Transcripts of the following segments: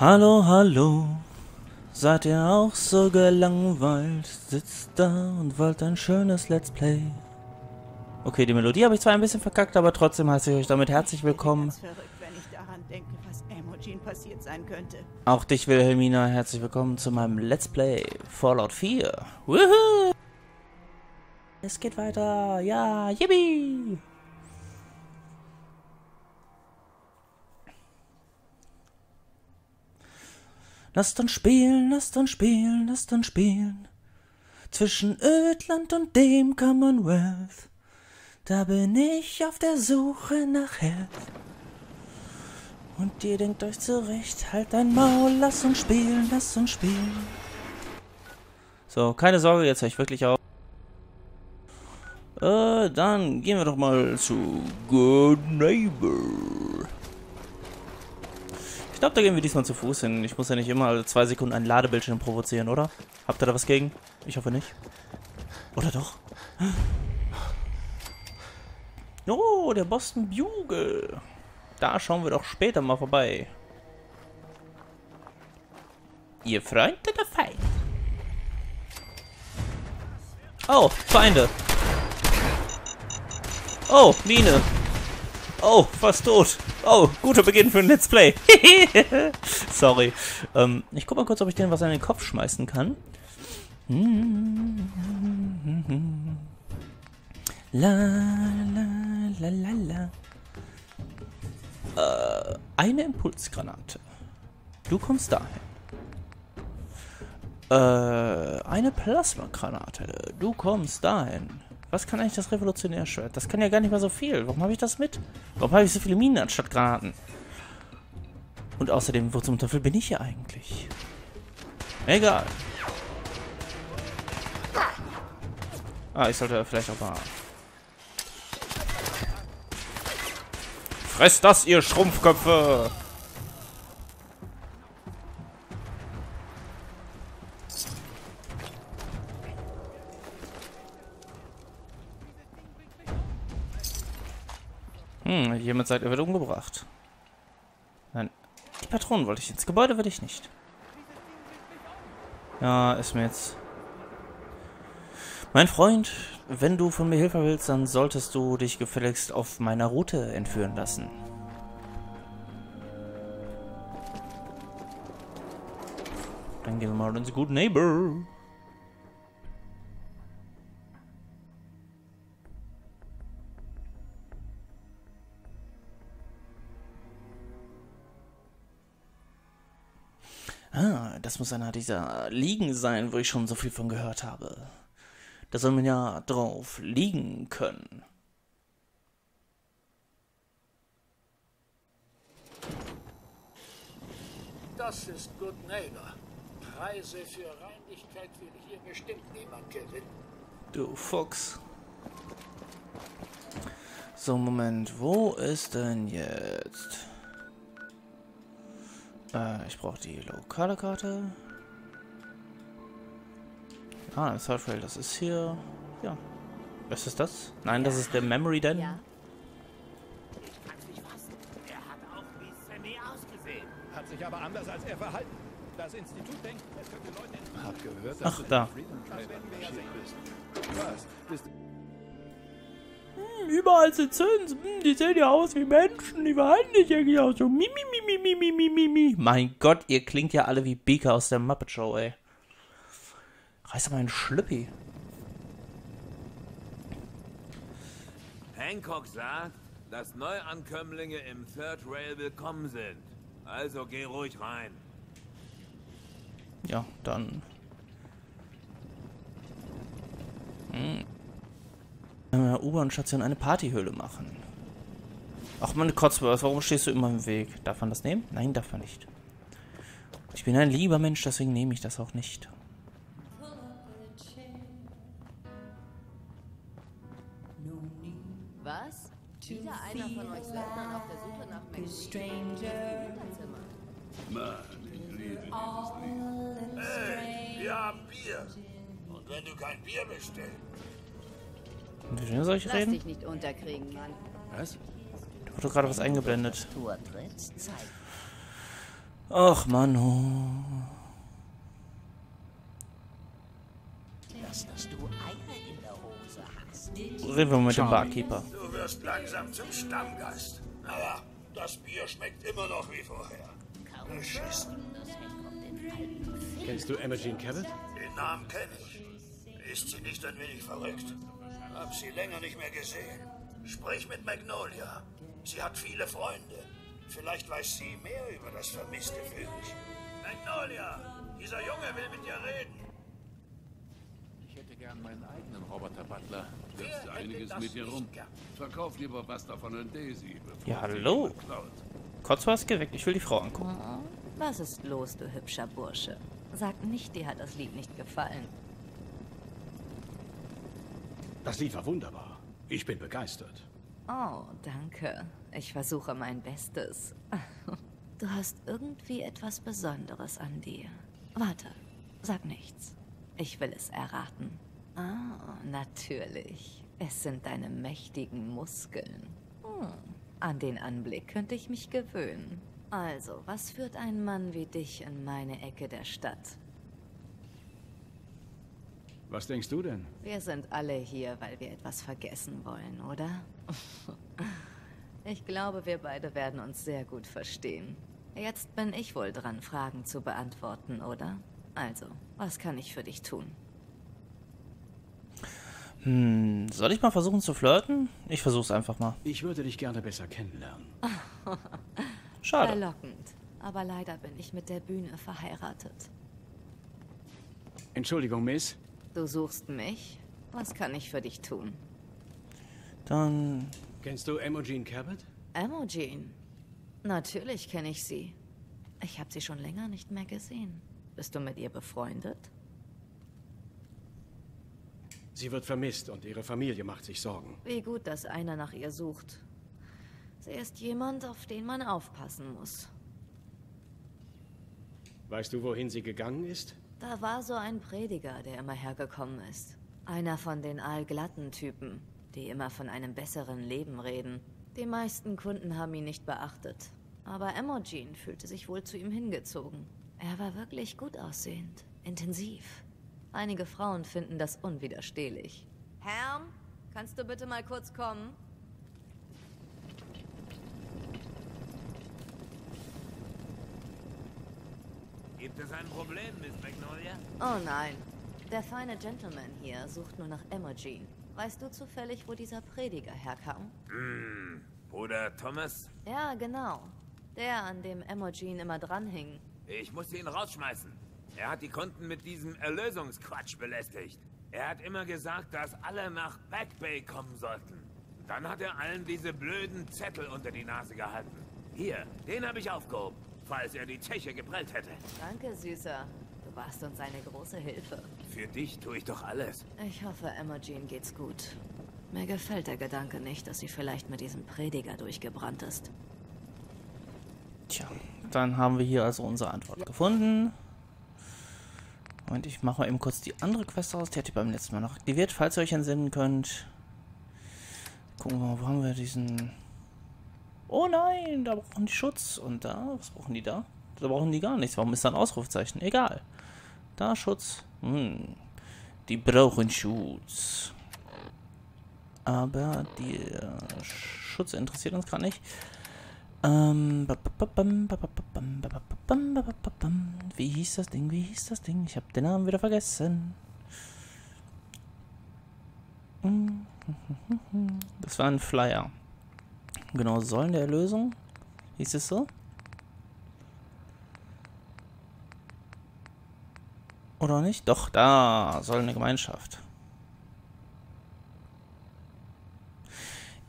Hallo, hallo. Seid ihr auch so gelangweilt? Sitzt da und wollt ein schönes Let's Play. Okay, die Melodie habe ich zwar ein bisschen verkackt, aber trotzdem heiße ich euch damit herzlich willkommen. Denke. Auch dich, Wilhelmina, herzlich willkommen zu meinem Let's Play Fallout 4. Woohoo! Es geht weiter. Ja, yippie! Lasst uns spielen, lasst uns spielen, lasst uns spielen. Zwischen Ödland und dem Commonwealth. Da bin ich auf der Suche nach Health. Und ihr denkt euch zurecht, halt dein Maul, lass uns spielen, lass uns spielen. So, keine Sorge, jetzt höre ich wirklich auf. Äh, dann gehen wir doch mal zu Good Neighbor. Ich glaube, da gehen wir diesmal zu Fuß hin. Ich muss ja nicht immer alle zwei Sekunden ein Ladebildschirm provozieren, oder? Habt ihr da was gegen? Ich hoffe nicht. Oder doch? Oh, der Boston Bugle. Da schauen wir doch später mal vorbei. Ihr Freund oder Feind? Oh, Feinde. Oh, Mine. Oh, fast tot. Oh, guter Beginn für ein Let's Play. Sorry. Ähm, ich guck mal kurz, ob ich denen was an den Kopf schmeißen kann. La, la, la, la, la. Äh, eine Impulsgranate. Du kommst dahin. Äh, eine Plasmagranate. Du kommst dahin. Was kann eigentlich das Revolutionärschwert? Das kann ja gar nicht mal so viel. Warum habe ich das mit? Warum habe ich so viele Minen anstatt Granaten? Und außerdem, wo zum Teufel bin ich hier eigentlich? Egal. Ah, ich sollte vielleicht auch mal... Fresst das, ihr Schrumpfköpfe! Jemand sagt, er wird umgebracht. Nein. Die Patronen wollte ich ins Gebäude will ich nicht. Ja, ist mir jetzt... Mein Freund, wenn du von mir Hilfe willst, dann solltest du dich gefälligst auf meiner Route entführen lassen. Dann gehen wir mal ins Good Neighbor. Das muss einer dieser Liegen sein, wo ich schon so viel von gehört habe. Da soll man ja drauf liegen können. Das ist Good Neighbor. Preise für Reinlichkeit will hier bestimmt niemand gewinnen. Du Fuchs. So, Moment, wo ist denn jetzt? Äh, ich brauche die lokale Karte. Ah, das Third Rail, das ist hier. Ja. Was ist das? Nein, das ist der Memory Den. Ja. Ich kann's nicht fassen. Er hat auch wie Sammy ausgesehen. Hat sich aber anders als er verhalten. Das Institut denkt, es könnte Leute Hab gehört, Ach, dass du da. Das werden wir ja sehen. bist. Was? Bist Hm, überall sind Zins. Hm, die sehen ja aus wie Menschen. Die verhalten sich irgendwie auch so. Mi, mi, mi, mi, mi, mi, mi, mi. Mein Gott, ihr klingt ja alle wie Beaker aus der Muppet Show, ey. Reiß doch mal einen Schlüppi. Hancock sagt, dass Neuankömmlinge im Third Rail willkommen sind. Also geh ruhig rein. Ja, dann. Hm. In der U-Bahn-Station eine Partyhöhle machen. Ach, meine Kotzwurst, warum stehst du immer im Weg? Darf man das nehmen? Nein, darf man nicht. Ich bin ein lieber Mensch, deswegen nehme ich das auch nicht. Was? Wieder einer von euch Söldnern auf der Suche nach Menschen? Mann, ich liebe Hey, wir haben Bier. Und wenn du kein Bier bestellst, Mit wem soll ich Lass reden? dich nicht unterkriegen, Mann. Was? Da wurde gerade was eingeblendet. Ach, Manu. Das, dass du Eier in der Hose hast. Reden wir mit dem Barkeeper. Du wirst langsam zum Stammgast. Naja, das Bier schmeckt immer noch wie vorher. Beschissen. Kennst du Imogen Cabot? Den Namen kenne ich. Ist sie nicht ein wenig verrückt? Hab sie länger nicht mehr gesehen. Sprich mit Magnolia. Sie hat viele Freunde. Vielleicht weiß sie mehr über das vermisste Vögelchen. Magnolia, dieser Junge will mit dir reden. Ich hätte gern meinen eigenen Roboter-Butler. Wer Wirfst einiges mit dir rum. gern? Verkauf lieber was davon an Daisy, bevor Ja, sie hallo. jemand klaut. Kurzwas geweckt. Ich will die Frau angucken. Was ist los, du hübscher Bursche? Sag nicht, dir hat das Lied nicht gefallen. Das Lied war wunderbar. Ich bin begeistert. Oh, danke. Ich versuche mein Bestes. Du hast irgendwie etwas Besonderes an dir. Warte, sag nichts. Ich will es erraten. Ah, natürlich. Es sind deine mächtigen Muskeln. Hm. An den Anblick könnte ich mich gewöhnen. Also, was führt ein Mann wie dich in meine Ecke der Stadt? Was denkst du denn? Wir sind alle hier, weil wir etwas vergessen wollen, oder? Ich glaube, wir beide werden uns sehr gut verstehen. Jetzt bin ich wohl dran, Fragen zu beantworten, oder? Also, was kann ich für dich tun? Hm, soll ich mal versuchen zu flirten? Ich versuch's einfach mal. Ich würde dich gerne besser kennenlernen. Schade. Verlockend. Aber leider bin ich mit der Bühne verheiratet. Entschuldigung, Miss. Du suchst mich? Was kann ich für dich tun? Dann. Kennst du Imogen Cabot? Emojin. Natürlich kenne ich sie. Ich habe sie schon länger nicht mehr gesehen. Bist du mit ihr befreundet? Sie wird vermisst und ihre Familie macht sich Sorgen. Wie gut, dass einer nach ihr sucht. Sie ist jemand, auf den man aufpassen muss. Weißt du, wohin sie gegangen ist? Da war so ein Prediger, der immer hergekommen ist. Einer von den allglatten Typen, die immer von einem besseren Leben reden. Die meisten Kunden haben ihn nicht beachtet. Aber Emojin fühlte sich wohl zu ihm hingezogen. Er war wirklich gut aussehend, intensiv. Einige Frauen finden das unwiderstehlich. Herm, kannst du bitte mal kurz kommen? Gibt es ein Problem, Miss Magnolia? Oh nein. Der feine Gentleman hier sucht nur nach Emojin. Weißt du zufällig, wo dieser Prediger herkam? Hm, Bruder Thomas? Ja, genau. Der, an dem Emojin immer dranhing. Ich musste ihn rausschmeißen. Er hat die Kunden mit diesem Erlösungsquatsch belästigt. Er hat immer gesagt, dass alle nach Back Bay kommen sollten. Dann hat er allen diese blöden Zettel unter die Nase gehalten. Hier, den habe ich aufgehoben, falls er die Zeche geprellt hätte. Danke, Süßer. Du warst uns eine große Hilfe. Für dich tue ich doch alles. Ich hoffe, Emojin geht's gut. Mir gefällt der Gedanke nicht, dass sie vielleicht mit diesem Prediger durchgebrannt ist. Tja, dann haben wir hier also unsere Antwort gefunden. Moment, ich mache mal eben kurz die andere Quest aus. Die hatte ich beim letzten Mal noch aktiviert, falls ihr euch entsinnen könnt. Gucken wir mal, wo haben wir diesen... Oh nein, da brauchen die Schutz. Und da, was brauchen die da? Da brauchen die gar nichts. Warum ist da ein Ausrufzeichen? Egal. Da Schutz. Hm. Die brauchen Schutz. Aber der Schutz interessiert uns gerade nicht. Ähm. Wie hieß das Ding? Wie hieß das Ding? Ich habe den Namen wieder vergessen. Das war ein Flyer. Genau, Säulen der Erlösung. Hieß es so? Oder nicht? Doch, da. Säulen der Gemeinschaft.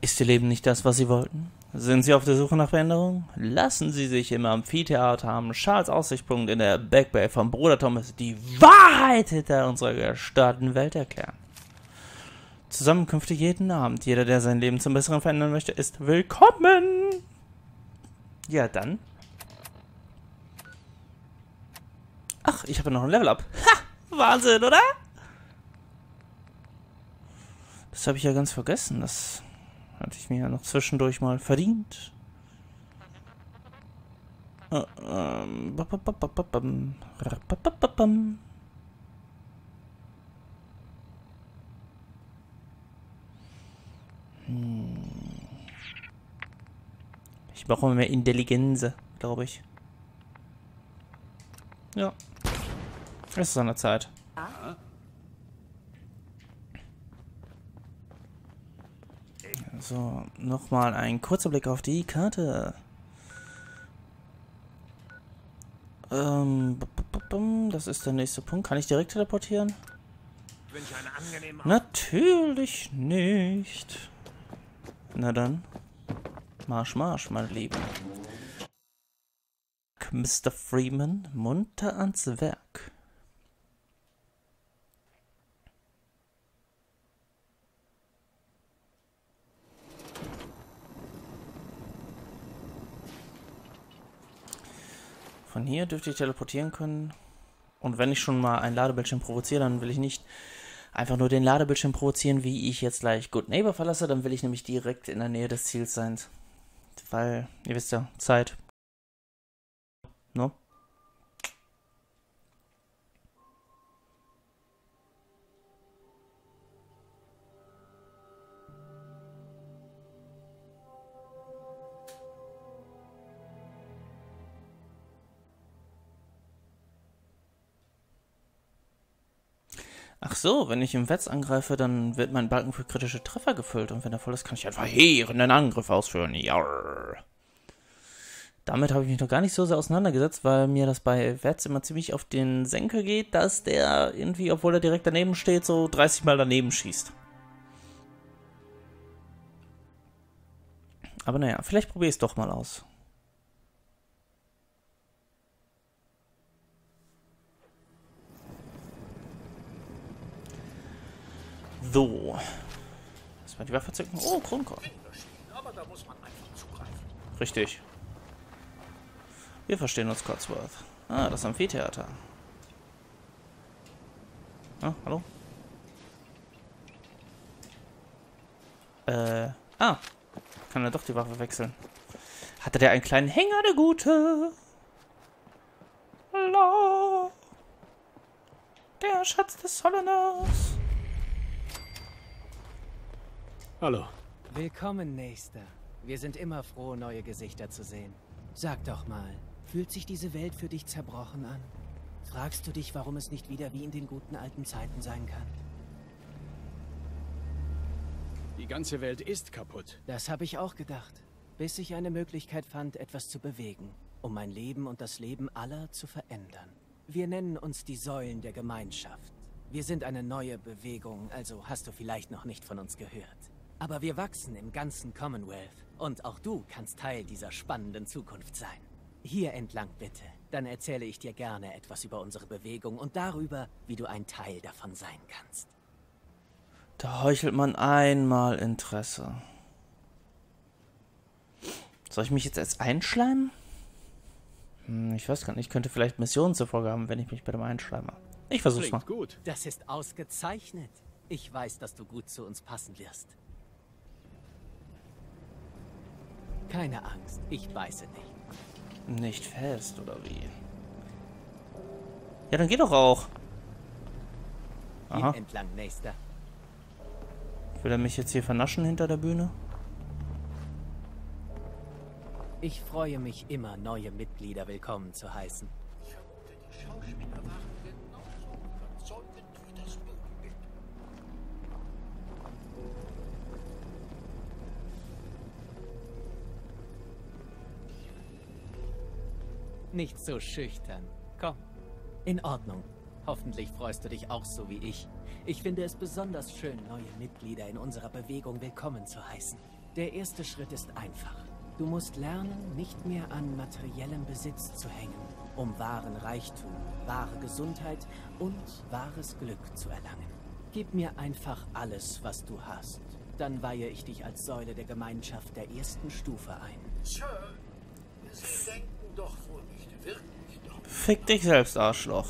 Ist Ihr Leben nicht das, was Sie wollten? Sind Sie auf der Suche nach Veränderung? Lassen Sie sich im Amphitheater am Charles Aussichtspunkt in der Back Bay vom Bruder Thomas die Wahrheit hinter unserer gestörten Welt erklären. Zusammenkünfte jeden Abend. Jeder, der sein Leben zum Besseren verändern möchte, ist willkommen. Ja, dann. Ach, ich habe noch ein Level Up. Ha! Wahnsinn, oder? Das habe ich ja ganz vergessen. Das hatte ich mir ja noch zwischendurch mal verdient. Äh, ähm, Ich brauche mehr Intelligenz, glaube ich. Ja. Es ist an der Zeit. So, nochmal ein kurzer Blick auf die Karte. Ähm, das ist der nächste Punkt. Kann ich direkt teleportieren? Natürlich nicht. Na dann. Marsch, Marsch, meine Lieben. Mr. Freeman, munter ans Werk. Von hier dürfte ich teleportieren können. Und wenn ich schon mal ein Ladebildschirm provoziere, dann will ich nicht einfach nur den Ladebildschirm provozieren, wie ich jetzt gleich Good Neighbor verlasse. Dann will ich nämlich direkt in der Nähe des Ziels sein. Weil, ihr wisst ja, Zeit. No? Ach so, wenn ich im Wetz angreife, dann wird mein Balken für kritische Treffer gefüllt und wenn er voll ist, kann ich einen verheerenden Angriff ausführen. Jarr. Damit habe ich mich noch gar nicht so sehr auseinandergesetzt, weil mir das bei Wetz immer ziemlich auf den Senkel geht, dass der irgendwie, obwohl er direkt daneben steht, so 30 Mal daneben schießt. Aber naja, vielleicht probiere ich es doch mal aus. So. Erstmal die Waffe zücken. Oh, Kronkorn. Richtig. Wir verstehen uns, Cotsworth. Ah, das Amphitheater. Ah, hallo? Äh, ah. Kann er doch die Waffe wechseln. Hatte der einen kleinen Hänger, der Gute? La. Der Schatz des Solleners. Hallo. Willkommen, Nächster. Wir sind immer froh, neue Gesichter zu sehen. Sag doch mal, fühlt sich diese Welt für dich zerbrochen an? Fragst du dich, warum es nicht wieder wie in den guten alten Zeiten sein kann? Die ganze Welt ist kaputt. Das habe ich auch gedacht, bis ich eine Möglichkeit fand, etwas zu bewegen, um mein Leben und das Leben aller zu verändern. Wir nennen uns die Säulen der Gemeinschaft. Wir sind eine neue Bewegung, also hast du vielleicht noch nicht von uns gehört. Aber wir wachsen im ganzen Commonwealth und auch du kannst Teil dieser spannenden Zukunft sein. Hier entlang bitte, dann erzähle ich dir gerne etwas über unsere Bewegung und darüber, wie du ein Teil davon sein kannst. Da heuchelt man einmal Interesse. Soll ich mich jetzt erst einschleimen? Hm, ich weiß gar nicht. Ich könnte vielleicht Missionen zur Folge haben, wenn ich mich bei dem einschleime. Ich versuch's mal. Klingt gut. Das ist ausgezeichnet. Ich weiß, dass du gut zu uns passen wirst. Keine Angst, ich beiße nicht. Nicht fest, oder wie? Ja, dann geh doch auch. Aha. entlang, Nächster. Will er mich jetzt hier vernaschen hinter der Bühne? Ich freue mich immer, neue Mitglieder willkommen zu heißen. Nicht so schüchtern. Komm. In Ordnung. Hoffentlich freust du dich auch so wie ich. Ich finde es besonders schön, neue Mitglieder in unserer Bewegung willkommen zu heißen. Der erste Schritt ist einfach. Du musst lernen, nicht mehr an materiellem Besitz zu hängen, um wahren Reichtum, wahre Gesundheit und wahres Glück zu erlangen. Gib mir einfach alles, was du hast. Dann weihe ich dich als Säule der Gemeinschaft der ersten Stufe ein. Sir, Sie denken doch wohl nicht wirklich daran. Fick dich selbst, Arschloch.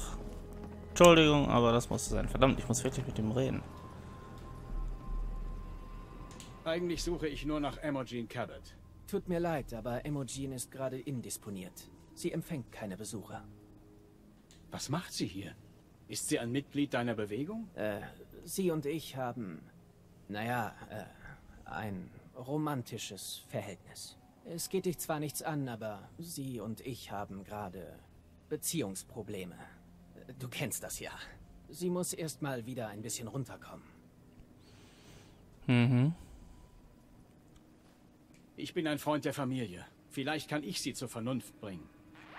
Entschuldigung, aber das musste sein. Verdammt, ich muss wirklich mit ihm reden. Eigentlich suche ich nur nach Emogene Cabot. Tut mir leid, aber Emogene ist gerade indisponiert. Sie empfängt keine Besucher. Was macht sie hier? Ist sie ein Mitglied deiner Bewegung? Äh, sie und ich haben, naja, äh, ein romantisches Verhältnis. Es geht dich zwar nichts an, aber sie und ich haben gerade Beziehungsprobleme. Du kennst das ja. Sie muss erst mal wieder ein bisschen runterkommen. Mhm. Ich bin ein Freund der Familie. Vielleicht kann ich sie zur Vernunft bringen.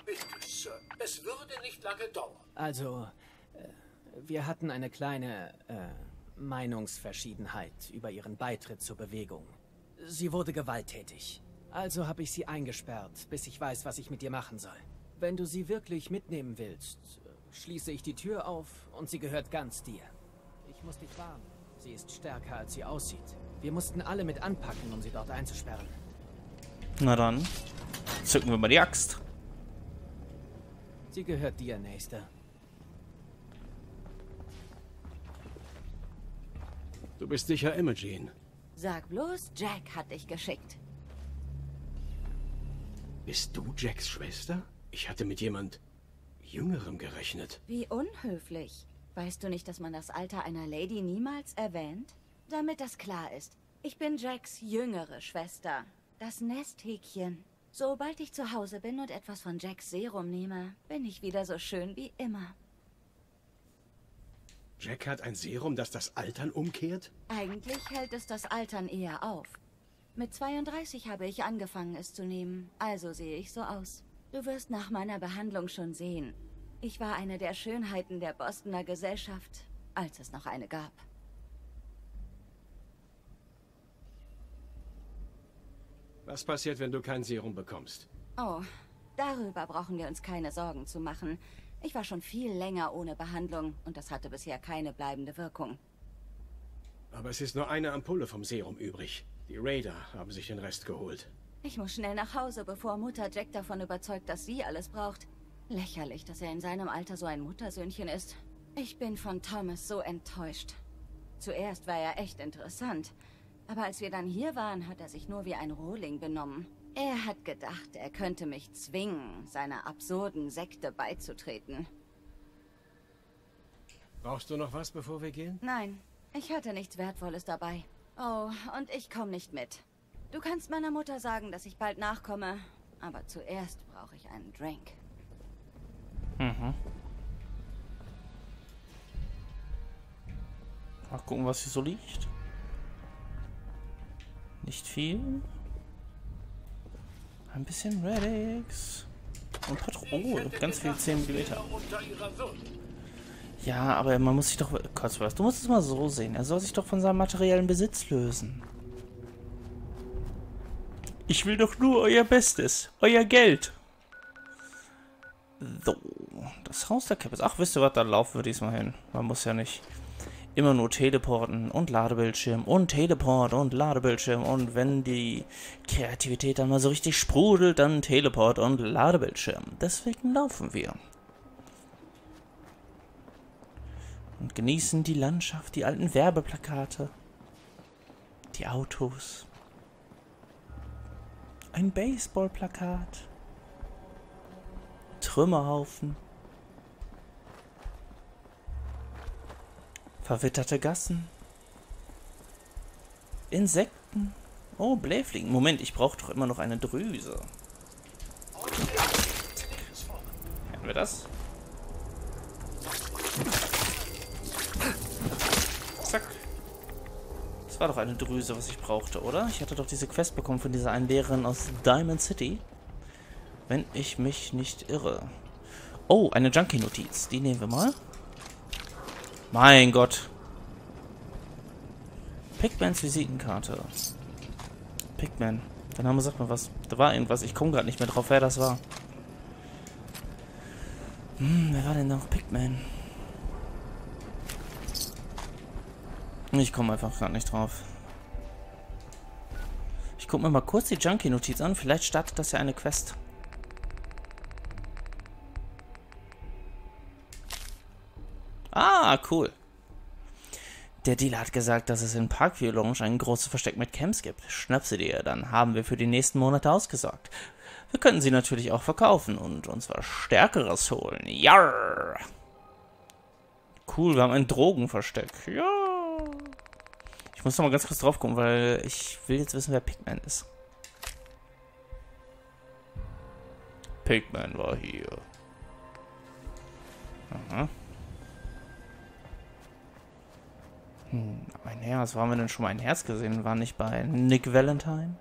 Bitte, Sir. Es würde nicht lange dauern. Also, äh, wir hatten eine kleine äh, Meinungsverschiedenheit über ihren Beitritt zur Bewegung. Sie wurde gewalttätig. Also habe ich sie eingesperrt, bis ich weiß, was ich mit ihr machen soll. Wenn du sie wirklich mitnehmen willst, schließe ich die Tür auf und sie gehört ganz dir. Ich muss dich warnen. Sie ist stärker, als sie aussieht. Wir mussten alle mit anpacken, um sie dort einzusperren. Na dann, zücken wir mal die Axt. Sie gehört dir, Nächster. Du bist sicher Imogen. Sag bloß, Jack hat dich geschickt. Bist du Jacks Schwester? Ich hatte mit jemand Jüngerem gerechnet. Wie unhöflich. Weißt du nicht, dass man das Alter einer Lady niemals erwähnt? Damit das klar ist. Ich bin Jacks jüngere Schwester. Das Nesthäkchen. Sobald ich zu Hause bin und etwas von Jacks Serum nehme, bin ich wieder so schön wie immer. Jack hat ein Serum, das das Altern umkehrt? Eigentlich hält es das Altern eher auf. Mit 32 habe ich angefangen, es zu nehmen. Also sehe ich so aus. Du wirst nach meiner Behandlung schon sehen. Ich war eine der Schönheiten der Bostoner Gesellschaft, als es noch eine gab. Was passiert, wenn du kein Serum bekommst? Oh, darüber brauchen wir uns keine Sorgen zu machen. Ich war schon viel länger ohne Behandlung und das hatte bisher keine bleibende Wirkung. Aber es ist nur eine Ampulle vom Serum übrig. Die Raider haben sich den Rest geholt. Ich muss schnell nach Hause, bevor Mutter Jack davon überzeugt, dass sie alles braucht. Lächerlich, dass er in seinem Alter so ein Muttersöhnchen ist. Ich bin von Thomas so enttäuscht. Zuerst war er echt interessant. Aber als wir dann hier waren, hat er sich nur wie ein Rohling benommen. Er hat gedacht, er könnte mich zwingen, seiner absurden Sekte beizutreten. Brauchst du noch was, bevor wir gehen? Nein, ich hatte nichts Wertvolles dabei. Oh, und ich komme nicht mit. Du kannst meiner Mutter sagen, dass ich bald nachkomme. Aber zuerst brauche ich einen Drink. Mhm. Mal gucken, was hier so liegt. Nicht viel. Ein bisschen Relics. Und Patrone. Ganz viel 10 mm. Ja, aber man muss sich doch... Kurz was. Du musst es mal so sehen. Er soll sich doch von seinem materiellen Besitz lösen. Ich will doch nur euer Bestes. Euer Geld. So. Das Haus der Capes. Ach, wisst ihr was? Da laufen wir diesmal hin. Man muss ja nicht immer nur teleporten und Ladebildschirm und Teleport und Ladebildschirm und wenn die Kreativität dann mal so richtig sprudelt, dann Teleport und Ladebildschirm. Deswegen laufen wir. Und genießen die Landschaft, die alten Werbeplakate, die Autos, ein Baseballplakat, Trümmerhaufen. Verwitterte Gassen. Insekten. Oh, Bläfling. Moment, ich brauche doch immer noch eine Drüse. Hätten wir das? War doch eine Drüse, was ich brauchte, oder? Ich hatte doch diese Quest bekommen von dieser einen Lehrerin aus Diamond City. Wenn ich mich nicht irre. Oh, eine Junkie-Notiz. Die nehmen wir mal. Mein Gott. Pigmans Visitenkarte. Pigman. Der Name sagt mir was. Da war irgendwas. Ich komme gerade nicht mehr drauf, wer das war. Hm, wer war denn noch Pigman? Ich komme einfach gerade nicht drauf. Ich gucke mir mal kurz die Junkie-Notiz an. Vielleicht startet das ja eine Quest. Ah, cool. Der Dealer hat gesagt, dass es in Parkview Lounge ein großes Versteck mit Camps gibt. Schnapp sie dir, dann haben wir für die nächsten Monate ausgesorgt. Wir könnten sie natürlich auch verkaufen und uns was Stärkeres holen. Ja. Cool, wir haben ein Drogenversteck. Ja. Ich muss noch mal ganz kurz drauf gucken, weil ich will jetzt wissen, wer Pigman ist. Pigman war hier. Aha. Hm, ein Herz. Wo haben wir denn schon mal ein Herz gesehen? War nicht bei Nick Valentine?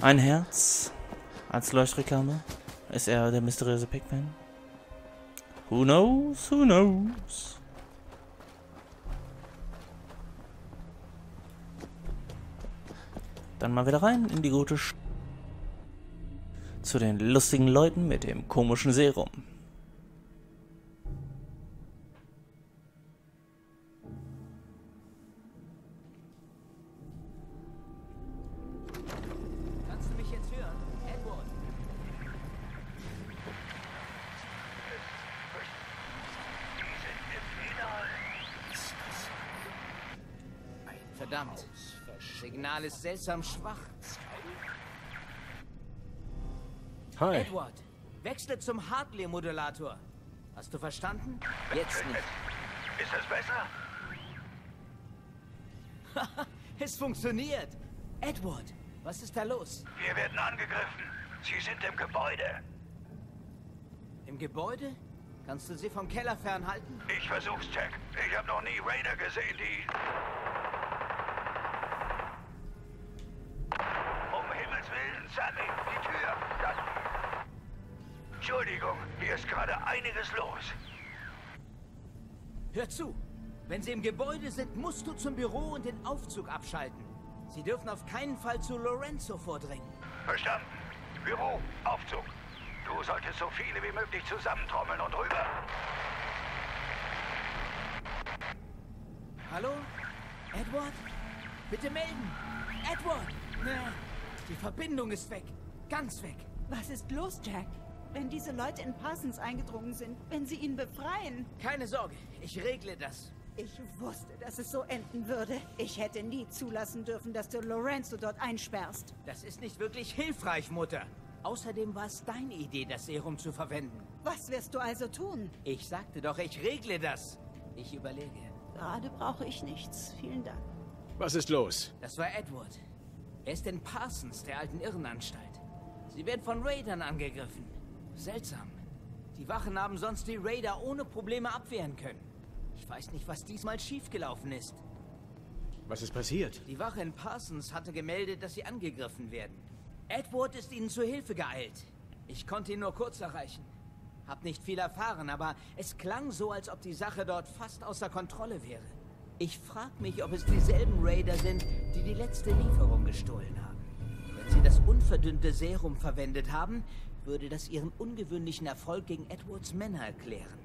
Ein Herz? Als Leuchtreklame? Ist er der mysteriöse Pigman? Who knows? Who knows? Dann mal wieder rein in die gute Sch Zu den lustigen Leuten mit dem komischen Serum. Verdammt. Signal ist seltsam schwach. Hi. Edward, wechsle zum Hartley-Modulator. Hast du verstanden? Jetzt nicht. Ist das besser? Es funktioniert. Edward, was ist da los? Wir werden angegriffen. Sie sind im Gebäude. Im Gebäude? Kannst du sie vom Keller fernhalten? Ich versuch's, Jack. Ich habe noch nie Raider gesehen, die... Um Himmels Willen, Sammy, die Tür. Das... Entschuldigung, hier ist gerade einiges los. Hör zu. Wenn sie im Gebäude sind, musst du zum Büro und den Aufzug abschalten. Sie dürfen auf keinen Fall zu Lorenzo vordringen. Verstanden. Büro, Aufzug. Du solltest so viele wie möglich zusammentrommeln und rüber. Hallo? Edward? Bitte melden. Edward! Na, die Verbindung ist weg. Ganz weg. Was ist los, Jack? Wenn diese Leute in Parsons eingedrungen sind, wenn sie ihn befreien. Keine Sorge, ich regle das. Ich wusste, dass es so enden würde. Ich hätte nie zulassen dürfen, dass du Lorenzo dort einsperrst. Das ist nicht wirklich hilfreich, Mutter. Außerdem war es deine Idee, das Serum zu verwenden. Was wirst du also tun? Ich sagte doch, ich regle das. Ich überlege. Gerade brauche ich nichts. Vielen Dank. Was ist los? Das war Edward. Er ist in Parsons, der alten Irrenanstalt. Sie werden von Raidern angegriffen. Seltsam. Die Wachen haben sonst die Raider ohne Probleme abwehren können. Ich weiß nicht, was diesmal schiefgelaufen ist. Was ist passiert? Die Wache in Parsons hatte gemeldet, dass sie angegriffen werden. Edward ist ihnen zu Hilfe geeilt. Ich konnte ihn nur kurz erreichen. Hab nicht viel erfahren, aber es klang so, als ob die Sache dort fast außer Kontrolle wäre. Ich frag mich, ob es dieselben Raider sind, die die letzte Lieferung gestohlen haben. Wenn sie das unverdünnte Serum verwendet haben, würde das ihren ungewöhnlichen Erfolg gegen Edwards Männer erklären.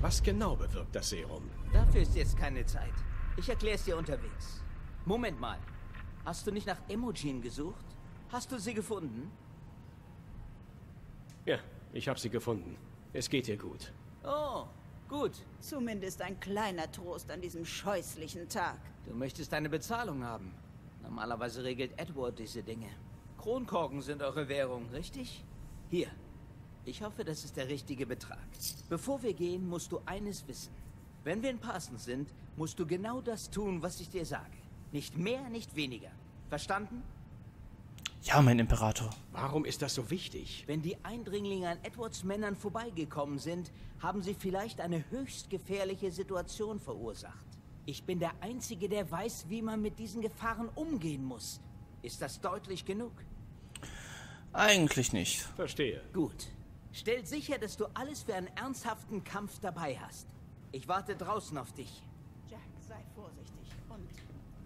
Was genau bewirkt das Serum? Dafür ist jetzt keine Zeit. Ich erkläre es dir unterwegs. Moment mal. Hast du nicht nach Emojin gesucht? Hast du sie gefunden? Ja, ich habe sie gefunden. Es geht ihr gut. Oh, gut. Zumindest ein kleiner Trost an diesem scheußlichen Tag. Du möchtest eine Bezahlung haben. Normalerweise regelt Edward diese Dinge. Kronkorken sind eure Währung, richtig? Hier. Ich hoffe, das ist der richtige Betrag. Bevor wir gehen, musst du eines wissen. Wenn wir in Parsons sind, musst du genau das tun, was ich dir sage. Nicht mehr, nicht weniger. Verstanden? Ja, mein Imperator. Warum ist das so wichtig? Wenn die Eindringlinge an Edwards Männern vorbeigekommen sind, haben sie vielleicht eine höchst gefährliche Situation verursacht. Ich bin der Einzige, der weiß, wie man mit diesen Gefahren umgehen muss. Ist das deutlich genug? Eigentlich nicht. Verstehe. Gut. Stell sicher, dass du alles für einen ernsthaften Kampf dabei hast. Ich warte draußen auf dich.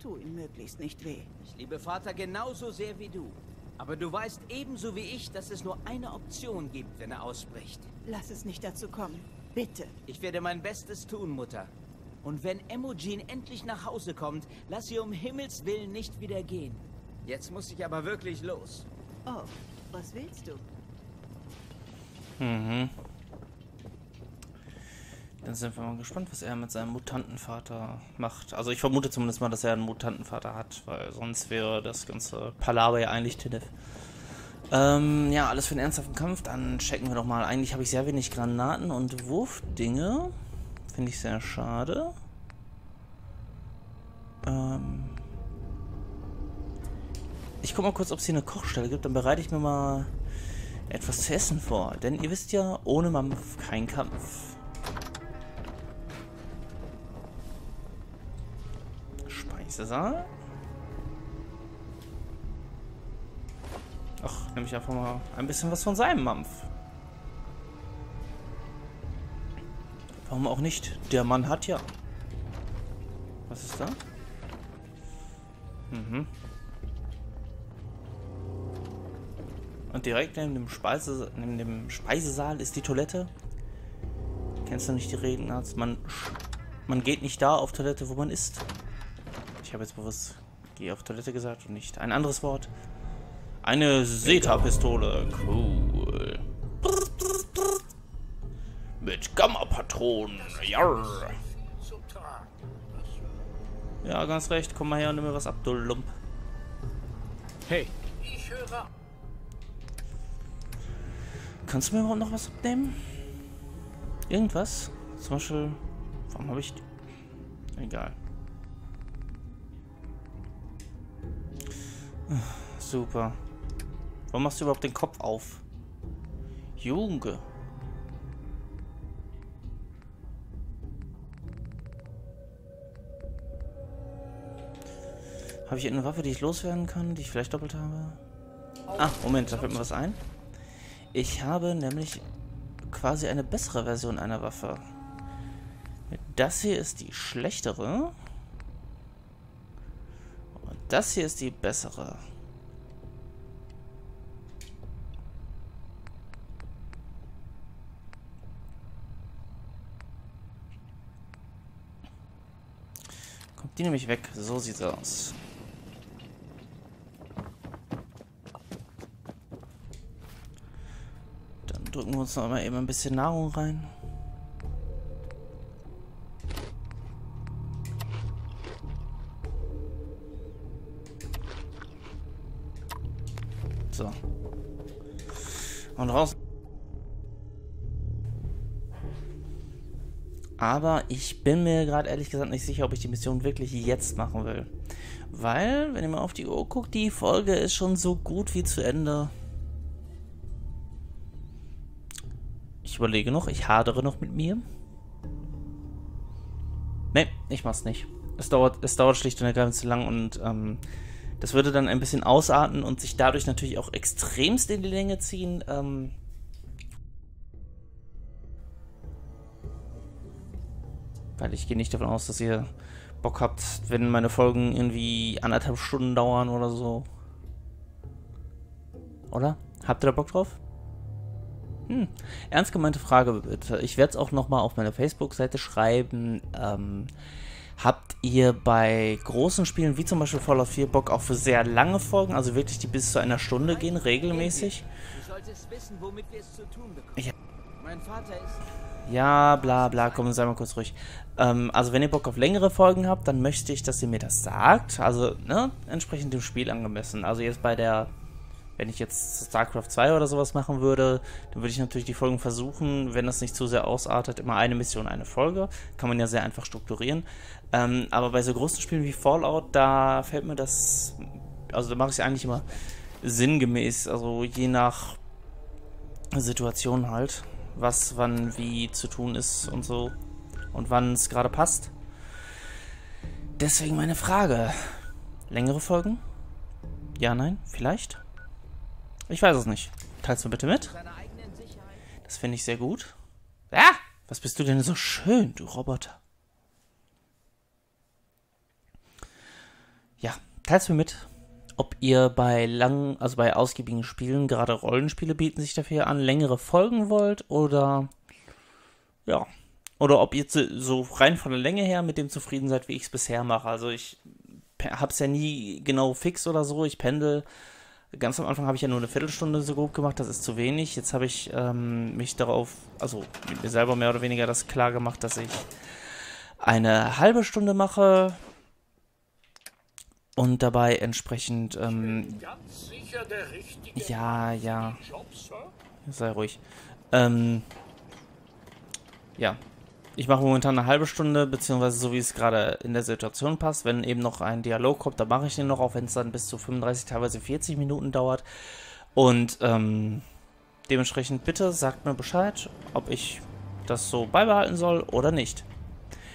Tu ihm möglichst nicht weh. Ich liebe Vater genauso sehr wie du. Aber du weißt ebenso wie ich, dass es nur eine Option gibt, wenn er ausbricht. Lass es nicht dazu kommen. Bitte. Ich werde mein Bestes tun, Mutter. Und wenn Emojin endlich nach Hause kommt, lass sie um Himmels Willen nicht wieder gehen. Jetzt muss ich aber wirklich los. Oh, was willst du? Mhm. Dann sind wir mal gespannt, was er mit seinem Mutantenvater macht. Also ich vermute zumindest mal, dass er einen Mutantenvater hat, weil sonst wäre das ganze Palaver ja eigentlich Tinnef. Ähm, ja, alles für einen ernsthaften Kampf. Dann checken wir doch mal. Eigentlich habe ich sehr wenig Granaten und Wurfdinge. Finde ich sehr schade. Ähm ich guck mal kurz, ob es hier eine Kochstelle gibt. Dann bereite ich mir mal etwas zu essen vor. Denn ihr wisst ja, ohne Mampf kein Kampf. Speisesaal. Ach, nehme ich einfach mal ein bisschen was von seinem Mampf. Warum auch nicht? Der Mann hat ja. Was ist da? Mhm. Und direkt neben dem, Speise, neben dem Speisesaal ist die Toilette. Kennst du nicht die Reden? Also man, man geht nicht da auf Toilette, wo man ist. Ich habe jetzt bewusst geh auf Toilette gesagt und nicht ein anderes Wort. Eine Seta-Pistole. Cool. Mit Gamma-Patronen. Ja. Ja, ganz recht. Komm mal her und nimm mir was ab, du Lump. Hey. Ich höre. Kannst du mir überhaupt noch was abnehmen? Irgendwas? Zum Beispiel... Warum habe ich... Egal. Super. Warum machst du überhaupt den Kopf auf? Junge. Habe ich eine Waffe, die ich loswerden kann, die ich vielleicht doppelt habe? Ah, Moment, da fällt mir was ein. Ich habe nämlich quasi eine bessere Version einer Waffe. Das hier ist die schlechtere. Das hier ist die bessere. Kommt die nämlich weg. So sieht's aus. Dann drücken wir uns noch mal eben ein bisschen Nahrung rein. Und raus. Aber ich bin mir gerade ehrlich gesagt nicht sicher, ob ich die Mission wirklich jetzt machen will. Weil, wenn ihr mal auf die Uhr guckt, die Folge ist schon so gut wie zu Ende. Ich überlege noch, ich hadere noch mit mir. Ne, ich mach's nicht. Es dauert, es dauert schlicht und ergreifend zu lang und ähm, das würde dann ein bisschen ausarten und sich dadurch natürlich auch extremst in die Länge ziehen. Ähm, weil ich gehe nicht davon aus, dass ihr Bock habt, wenn meine Folgen irgendwie anderthalb Stunden dauern oder so. Oder? Habt ihr da Bock drauf? Hm. Ernst gemeinte Frage bitte. Ich werde es auch nochmal auf meiner Facebook-Seite schreiben. Ähm, habt ihr bei großen Spielen wie zum Beispiel Fallout 4 Bock auch für sehr lange Folgen, also wirklich die bis zu einer Stunde gehen, regelmäßig? Du solltest wissen, womit wir es zu tun bekommen. Ich- mein Vater ist... Ja, bla bla, komm, sei mal kurz ruhig. Ähm, also wenn ihr Bock auf längere Folgen habt, dann möchte ich, dass ihr mir das sagt. Also, ne, entsprechend dem Spiel angemessen. Also jetzt bei der, wenn ich jetzt StarCraft 2 oder sowas machen würde, dann würde ich natürlich die Folgen versuchen, wenn das nicht zu sehr ausartet, immer eine Mission, eine Folge. Kann man ja sehr einfach strukturieren. Ähm, aber bei so großen Spielen wie Fallout, da fällt mir das, also da mache ich es eigentlich immer sinngemäß, also je nach Situation halt was wann wie zu tun ist und so. Und wann es gerade passt. Deswegen meine Frage. Längere Folgen? Ja, nein, vielleicht? Ich weiß es nicht. Teilst du bitte mit? Das finde ich sehr gut. Ja! Was bist du denn so schön, du Roboter? Ja, teilst mir mit, ob ihr bei langen, also bei ausgiebigen Spielen, gerade Rollenspiele bieten sich dafür an, längere Folgen wollt oder ja, oder ob ihr so rein von der Länge her mit dem zufrieden seid, wie ich es bisher mache. Also ich hab's ja nie genau fix oder so, ich pendel. Ganz am Anfang habe ich ja nur eine Viertelstunde so grob gemacht, das ist zu wenig. Jetzt habe ich ähm, mich darauf, also mir selber mehr oder weniger das klar gemacht, dass ich eine halbe Stunde mache, und dabei entsprechend, ähm, ja, ja, sei ruhig. Ähm, ja, ich mache momentan eine halbe Stunde, beziehungsweise so wie es gerade in der Situation passt. Wenn eben noch ein Dialog kommt, dann mache ich den noch, auch wenn es dann bis zu 35, teilweise 40 Minuten dauert. Und ähm, dementsprechend bitte sagt mir Bescheid, ob ich das so beibehalten soll oder nicht.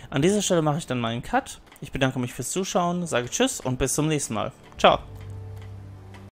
An dieser Stelle mache ich dann meinen Cut. Ich bedanke mich fürs Zuschauen, sage Tschüss und bis zum nächsten Mal. Ciao.